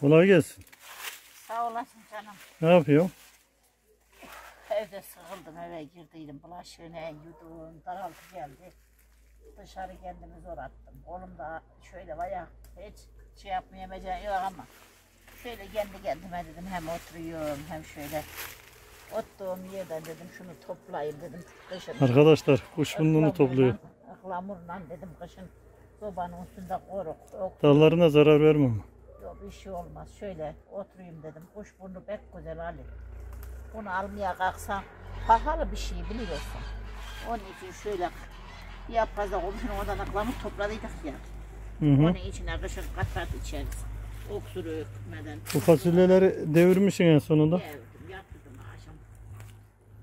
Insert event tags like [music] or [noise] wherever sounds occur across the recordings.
Kolay gelsin. Sağ olasın canım. Ne yapıyorsun? Evde sıkıldım eve girdiydim. Bulaşığını yudum. Daraltı geldi. Dışarı kendimi zor attım. Kolumda şöyle bayağı hiç şey yapmayamayacağım yok ama. Şöyle kendi kendime dedim hem oturuyorum hem şöyle oturduğum yerden dedim şunu toplayayım dedim. Kışın. Arkadaşlar kuşburnunu topluyor. Ihlamurla dedim kışın sobanın üstünde koruk. Yok, Dallarına zarar verme ama. Yok bir şey olmaz. Şöyle oturayım dedim. Kuşburnu pek güzel Ali. Bunu almaya kalksam pahalı bir şey biliyorsun. Onun için şöyle bir yapmazda komşunun oradan ıhlamur topladıydık ya. Hı hı. Onun içine kışın kat kat içeriz. Oksuru öpmeden. Bu fasulyeleri devirmişsin en sonunda. Geldim yatırdım akşam.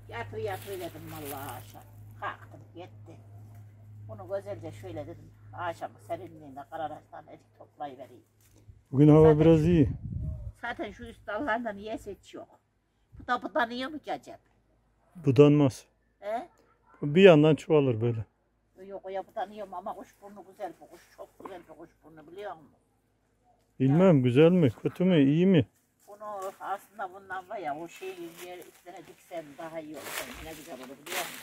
Yatır yatır dedim vallahi akşam. Kalktım gitti. Bunu güzelce şöyle dedim. Akşam serinliğinde kararastan erik toplayıvereyim. Bugün hava Zaten- biraz iyi. Zaten şu üst dallarında niye seç yok? Bu da budanıyor mu ki acaba? Budanmaz. He? Bir yandan çoğalır böyle. Yok o ya budanıyor mu ama kuşburnu güzel bu kuş. Çok güzel bir kuşburnu biliyor musun? Bilmem güzel mi, kötü mü, iyi mi? Bunu aslında bundan var ya o şeyi yer üstüne diksem daha iyi olur. Yine güzel olur biliyor musun?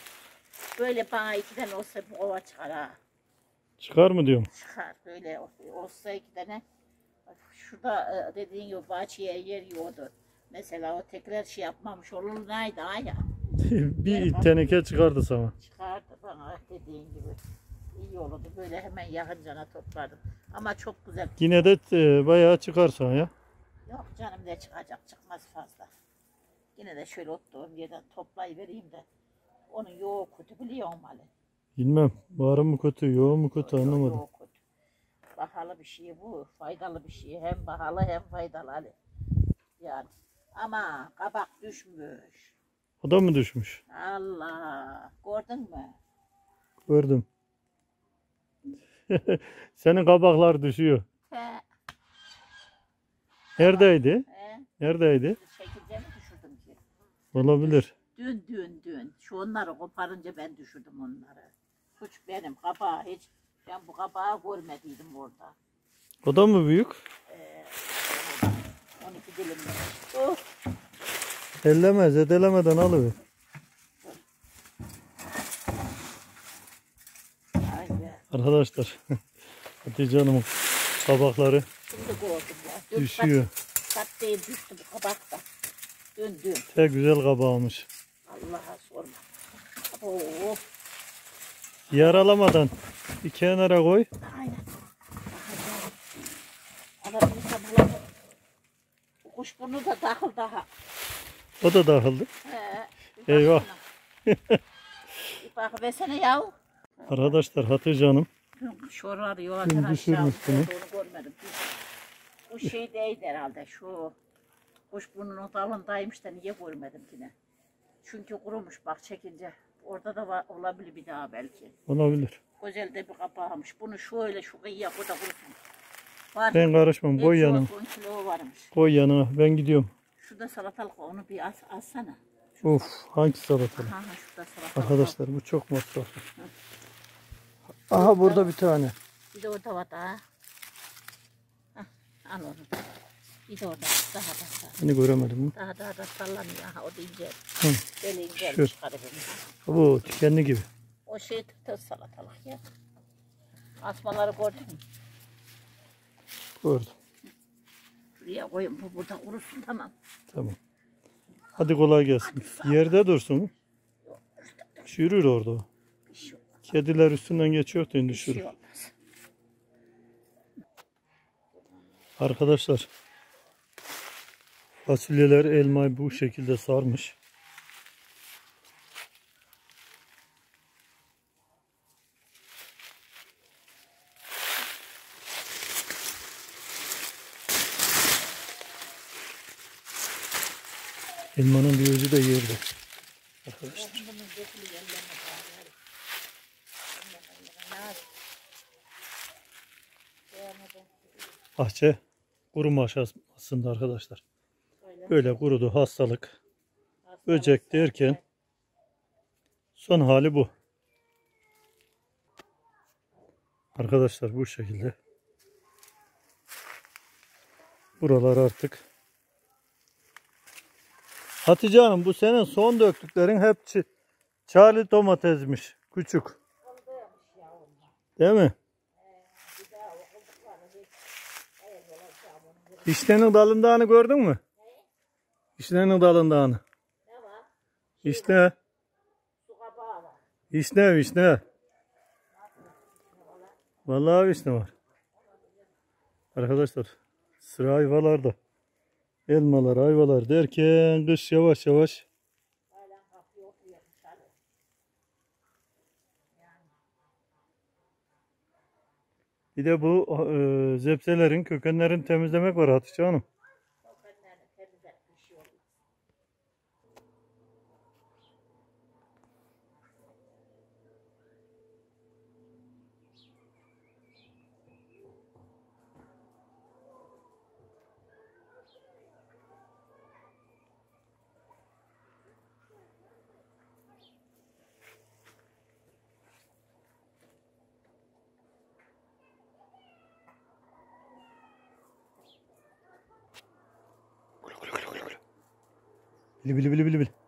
Böyle bana iki tane olsa bir ova çıkar ha. Çıkar mı diyorum. çıkar böyle olsa iki tane şurada e, dediğin gibi bahçeye yer yiyordu. Mesela o tekrar şey yapmamış olur neydi ha ya [laughs] bir teneke çıkardı sana. çıkardı bana dediğin gibi iyi olurdu böyle hemen yakıncana toplardım ama çok güzel Yine de e, bayağı çıkar sana ya. yok canım ne çıkacak çıkmaz fazla yine de şöyle oturduğum yerden toplayıvereyim de onun yoğu kötü biliyor musun Ali? Bilmem. Var mı kötü, yok mu kötü anlamadım. Yoğu Pahalı bir şey bu. Faydalı bir şey. Hem pahalı hem faydalı Ali. Yani. Ama kabak düşmüş. O da mı düşmüş? Allah. Gördün mü? Gördüm. [laughs] Senin kabaklar düşüyor. He. Neredeydi? He. Neredeydi? Çekirge mi düşürdüm ki? Olabilir. Dün dün dün. Şu onları koparınca ben düşürdüm onları. Suç benim. Kabağı hiç. Ben bu kabağı görmediydim orada. O da mı büyük? 12 dilimle. Oh. Elleme, zedelemeden alıver. Arkadaşlar. [laughs] Hatice Hanım'ın kabakları. Dün düşüyor. Kat, kat düştü bu kabak da. Dün dün. Pek güzel kabağımış. Allah'a sorma. Oo, Yaralamadan bir kenara koy. aynen. Ama bir sabırla bu kuş bunu da dahil daha. O da dağıldı. He, Eyvah. bak versene yahu. Arkadaşlar Hatice Hanım Dün yuvardan aşağı. düşürmüş bunu. Onu görmedim. Bu şey değildi herhalde şu. Kuş burnunun dalındaymış da niye görmedim yine. Çünkü kurumuş bak çekince. Orada da var, olabilir bir daha belki. olabilir. Güzel de bir kapağımış. Bunu şöyle şu kıyıya koy da kurusun. Var. Ben karışmam. Koy Hepsi yanına. on kilo varmış. Koy yanına. Ben gidiyorum. Şurada salatalık var, onu bir az, alsana. Of hangi salatalık? Ha, ha, şurada salatalık Arkadaşlar bu çok masraflı. Aha burada bir tane. var. Bir de orada var daha. Hah, al onu. Bir de orada daha da daha. Beni göremedim. Daha daha da sallanıyor. O da ince. Hı. Böyle ince Şu. Bu gibi. O şey tıktı salatalık ya. Asmaları gördün mü? Gördüm. Şuraya koyun bu burada kurusun tamam. Tamam. Hadi kolay gelsin. Yerde dursun. Çürür orada. o. Şey. Kediler üstünden geçiyor da düşürür. şey. Arkadaşlar fasulyeler elmayı bu şekilde sarmış. Elmanın bir özü de yerde. Arkadaşlar. Bahçe kuruma aşamasında arkadaşlar. Öyle. Böyle kurudu hastalık. Böcek derken son hali bu. Arkadaşlar bu şekilde. Bu buralar artık. Hatice Hanım bu senin son döktüklerin hep Charlie domatesmiş. Küçük. Değil mi? İşlenin dalındağını gördün mü? İşlenin dalındağını. Ne var? İşte. Su kabağı var. İşne vişne. Vallahi vişne var. Arkadaşlar sıra ayvalarda. Elmalar, ayvalar derken kış yavaş yavaş bir de bu e, zepselerin kökenlerini temizlemek var Hatice Hanım. Bili bili bili bili.